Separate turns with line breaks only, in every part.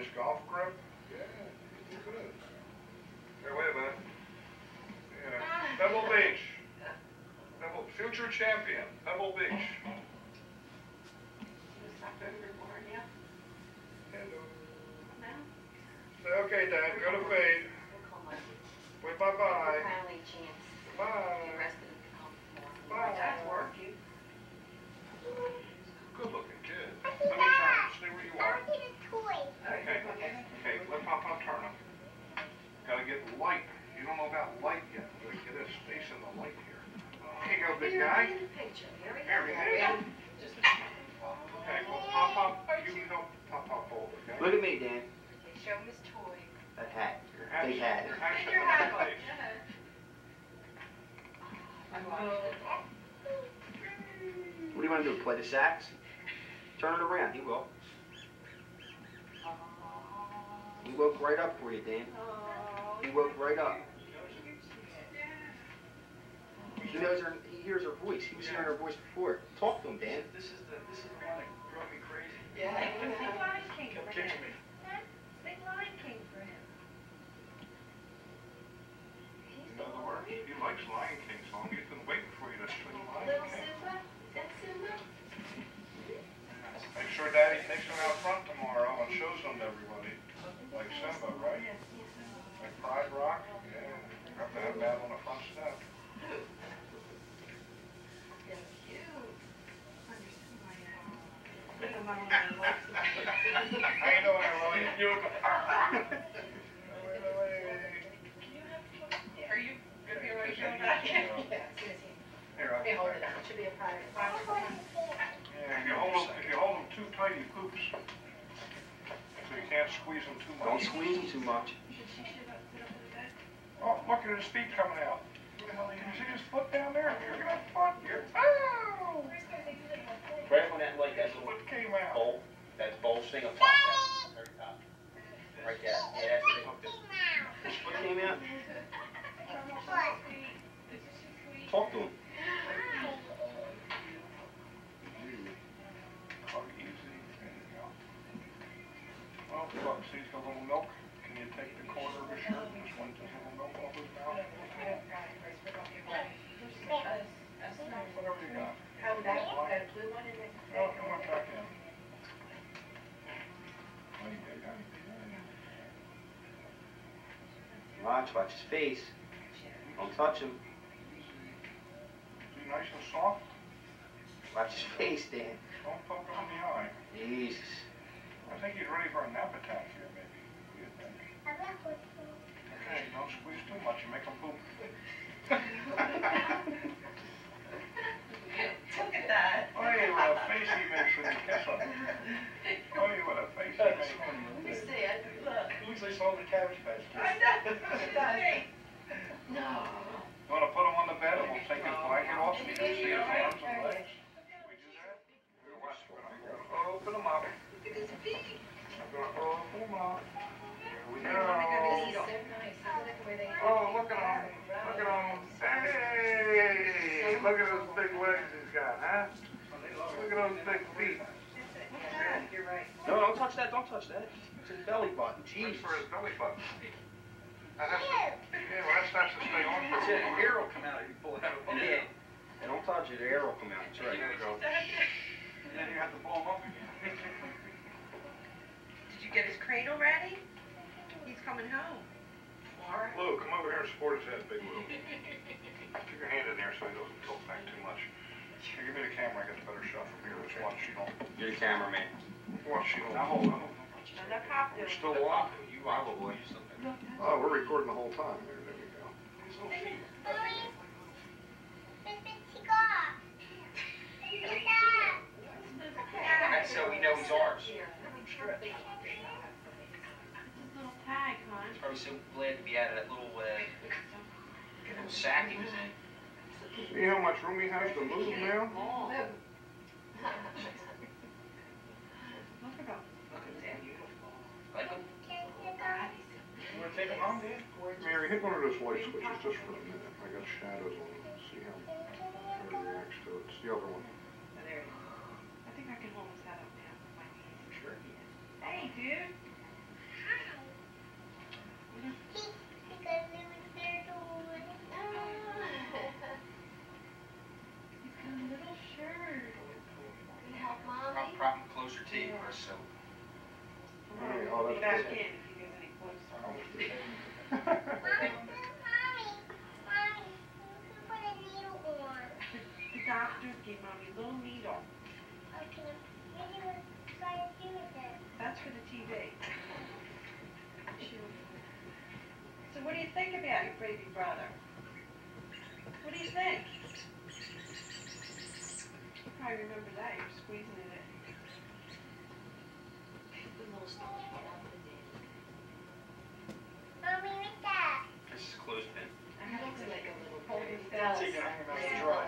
nice golf grip. Yeah, you could. Here, wait a minute. Yeah, Pebble Beach. Pebble, future champion, Pebble Beach. Hello. Say, okay, Dad, go to fade. Wait, bye-bye. Bye. Bye. Good
What do you want to do? Play the sax? Turn it around. He will. He woke right up for you, Dan. He woke right up. He knows her. He hears her voice. He was hearing her voice before. Talk to him, Dan.
This is the, this is the one that drove me crazy.
Yeah. Sing Lion King
Kept
for
kicking
him.
me.
Sing Lion King for him.
He knows the words. He likes Lion King song. He's been waiting for you to show sing Lion
Little
King.
Simba? That's Simba?
Make sure Daddy takes him out front tomorrow and shows him to everybody. Like Simba, right? Like Pride Rock? Yeah. You have to have that on the front step. How you doing, Emily? You. I'll
Hey,
get
hold it
back.
up. It should be a pirate.
Yeah, if you hold them, if you hold them too tight, he poops. So you can't squeeze them too much.
Don't
much.
squeeze him too much.
Oh, look at his feet coming out. Can you see his foot down there? You're gonna foot, you're, oh!
Right on that, like that
His
little
foot came out.
bowl, that bowl thing up top, that very top. Right there. Yeah, that's where they hooked it. His foot came out. Watch, watch his face. Don't touch him.
did. Is he nice and soft?
Watch his face, Dan.
Don't poke him in the eye.
Jesus.
I think he's ready for a nap attack here, maybe. What do you think? Okay, don't squeeze too much, you make him poop.
Look at that.
Oh, hey, what a face he makes when you kiss him. Oh, hey, what a face he makes.
Let me see it. Look.
Looks like some of the cabbage patch
I know. It does. No.
You wanna put him on the bed and we'll take his blanket off so you can see his arms and legs? Can we do that? Here, watch, we're gonna open him up.
Look at his feet.
I'm gonna open him up. Here we
my goodness, he's
go.
so nice. Look at the way they.
Oh, look at him, look at him. Hey, look at those big legs he's got, huh? Look at those big feet.
Yeah, You're right.
No, don't touch that. Don't touch that. It's his belly button.
That's
Jesus.
for his belly button. Stay on for a
That's it,
while.
hair will come out if you pull it out.
Yeah. And don't touch it. The air will come out. That's right.
There you go.
And then you have to pull them up again.
Did you get his cradle ready? He's coming home. All right.
Lou, come over here and support his head, big Lou. Keep your hand in there so he doesn't tilt back too much. Here, give me the camera, I got a better shot from here. Let's watch, you know,
You're the cameraman.
watch, you know, now hold on.
No cop
We're still on.
You probably.
Oh, we're recording the whole time. There, there we go.
That's so we know he's ours.
His little tag, hon.
He's probably so glad to be out of that little, uh, little sack he was in.
See how much room he has to move now? Mary, hit one of those light switches just for a minute. I got shadows on them. See how it reacts to it. It's the other one.
Hey,
dude.
Hi.
That's
for the TB. So what do you think about your baby brother? What do you think? You probably remember that, you're squeezing it in.
This is clothespin.
I have
Looks
to
like a little
hold
boy.
his
So
belly
you can hang him out to dry.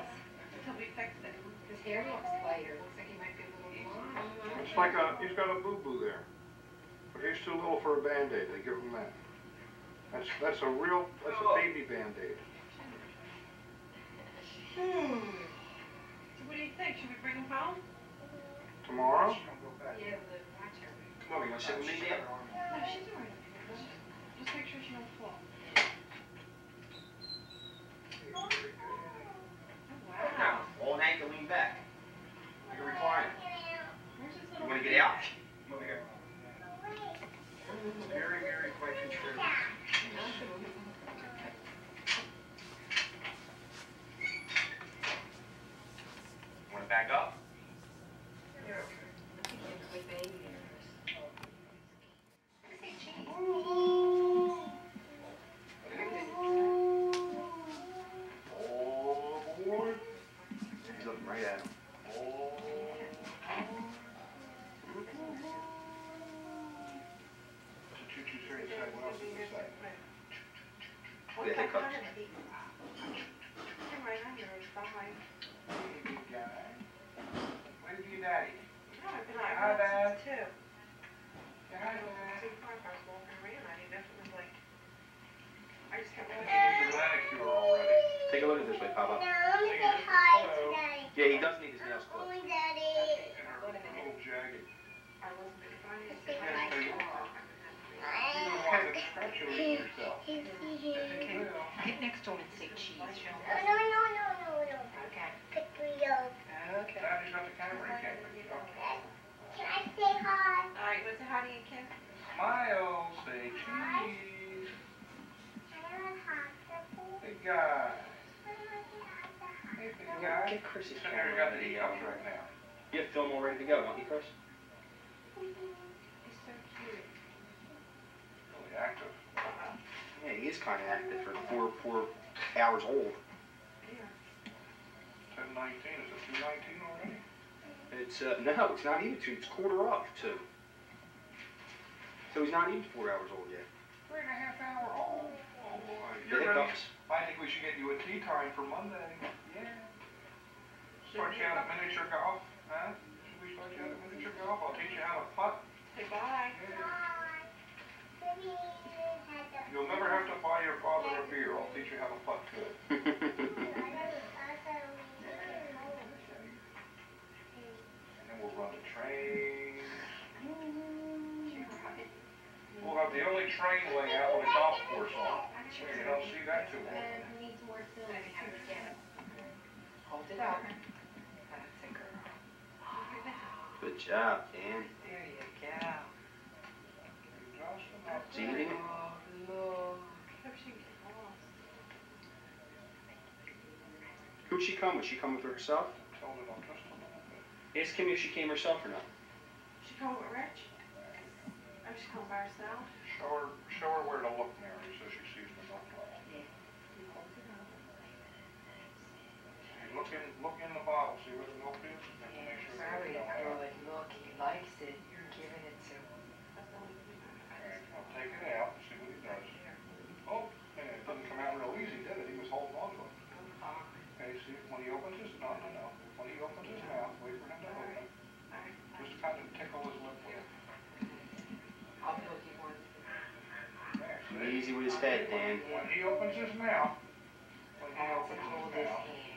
until we fix it.
His hair looks lighter, looks like he
It's like a, he's got a boo-boo there. But he's too little for a Band-Aid, they give him that. That's, that's a real, that's a baby Band-Aid. Hmm.
So what do you think? Should we bring him home?
Tomorrow?
Yeah, the watch her.
Come on, you wanna sit with me,
No, she's all right. Just make sure she don't fall.
Take a look at this way, Papa.
Hello.
Yeah, he does need his nails clipped.
And her.
I wasn't very funny. I
Yes,
said,
they are. You don't want to scratch it with yourself.
Okay.
Well,
Get next to him and say cheese. Okay.
Okay.
Daddy's got the camera, he can't pick it up.
All right, what's it, how do you, Kim?
Smile, say cheese. Guy. Hey, big guy.
Get Chris's
Sitting there, got the
camera.
hiccups right now.
You have film all ready to go, don't you, Chris?
He's so cute.
Really active.
Yeah, he is kinda active for four, four hours old.
Yeah.
Ten nineteen, is it two nineteen already?
It's, uh, no, it's not even two, it's quarter of two. So he's not even four hours old yet.
Three and a half hour, old? oh boy.
The
You're ready.
hiccups.
I think we should get you a tee time for Monday. Yeah. Start you out at miniature golf, huh? Should we start you out at miniature golf? I'll teach you how to putt.
Say bye.
You'll never have to buy your father a beer. I'll teach you how to putt good. And then we'll run the trains. We'll have the only train laying out with a golf course on. You don't see that too often.
Hold it up. That's a girl.
Good job, Dan.
There you go.
Just enough.
Is he eating?
Oh, look.
Hope she gets lost.
Who'd she come with? She come with herself?
Hold it on just a little.
Ask Kimmy if she came herself or not.
She come with Rich? Oh, she come by herself?
Show her, show her where to look, Mary, so she sees the milk bottle. Hey, Look in, look in the bottle, see where the milk is? and make sure that
Very
you don't.
Look, he likes it. You're giving it to him.
That's the only thing I
Okay, I'll take it out, see what he does. Oh, man, it didn't come out real easy, did it? He was holding on to it. Uh-huh. Okay, see, when he opens his, no, no, no, when he opens his mouth, wait for him to open. Just kind of tickle his lip with it.
I'll build you one.
There.
Easy with his head, Dan.
When he opens his mouth, when he opens his
his
mouth.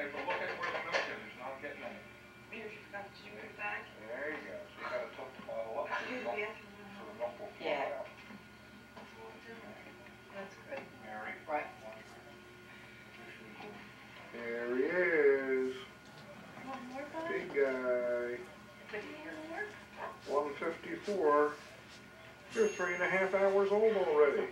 Hand.
Okay, but look at where the milk is, it's not getting any.
Here, she forgot to shoot it back.
There you go, so you gotta tilt the bottle up so the
Here's
milk,
the
so the milk will flow
Yeah.
out.
That's good.
Mary.
Right.
There he is,
One more, bud?
big guy.
But here.
One fifty-four. You're three and a half hours old already.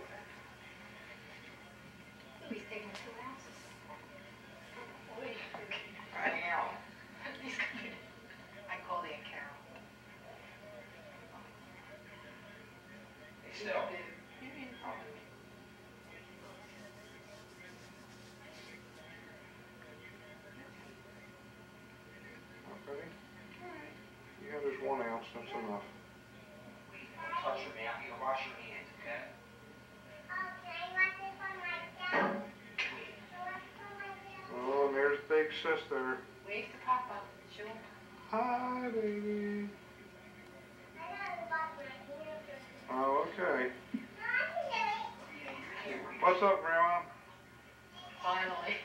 Big sister.
Wave to Papa. Show him.
Hi, baby. Oh, okay. What's up, Grandma?
Finally.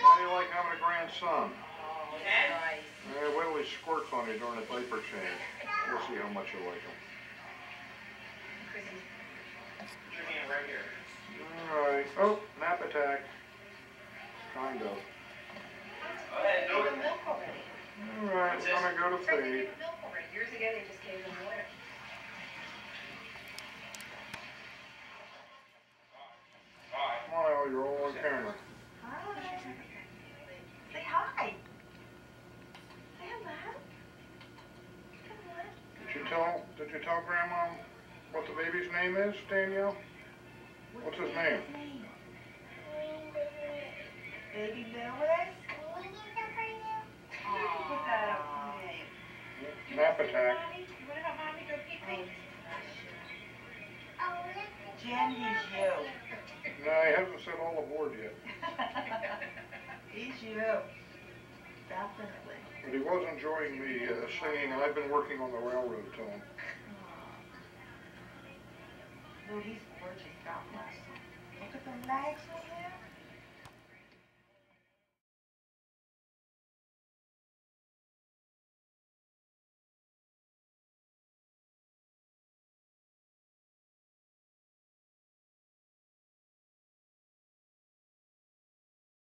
How do you like having a grandson?
Oh, it's nice.
Eh, wait till he squirts on you during the diaper change. We'll see how much you like him.
Your hand right here.
Alright. Oh, nap attack. Kind of.
Go ahead, do
Gave
it.
him milk already.
Alright, I'm gonna go to
It's like they
feed.
gave him milk already. Years ago, they just gave him water.
Smile, you're all on camera.
Hi. Say hi. Say hello. Come.
Did you tell, did you tell Grandma what the baby's name is, Danielle? What's his name?
Baby Louis? You put that for me.
Nap attack.
Mommy, you wanna help mommy go pee pee? Jen, he's you.
No, he hasn't said all aboard yet.
He's you. Definitely.
But he was enjoying me uh, singing, I've been working on the railroad to him.
Oh, he's gorgeous, God bless him. Look at the legs on him.